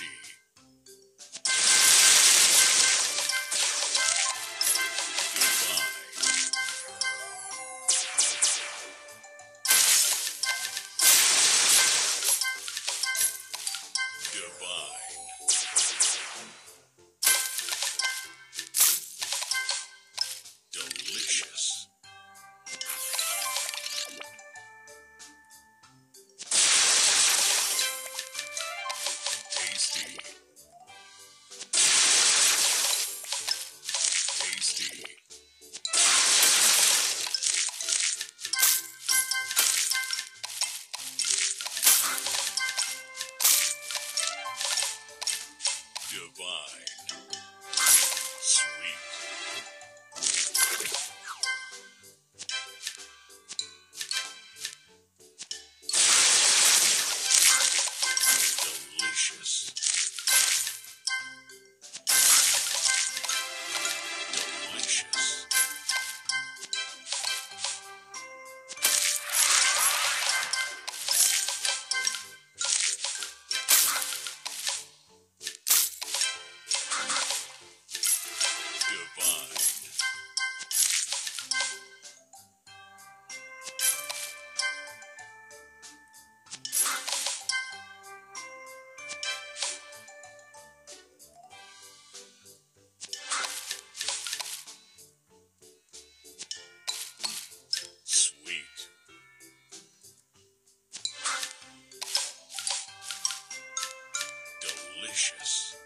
Odyssey. Divine. Sweet. Delicious. Delicious.